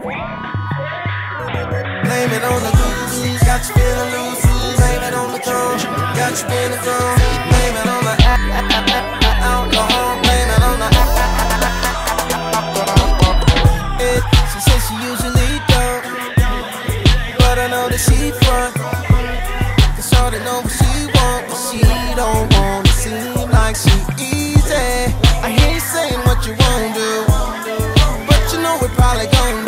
Blame it on the goose, got you feeling loose. Blame it on the Patrón, got you feeling thrown. Blame it on the alcohol, blame it on the it, She says she usually don't, but I know that she front. Cause all they know what she want, but she don't wanna seem like she easy. I hear you saying what you won't do, but you know we probably gon'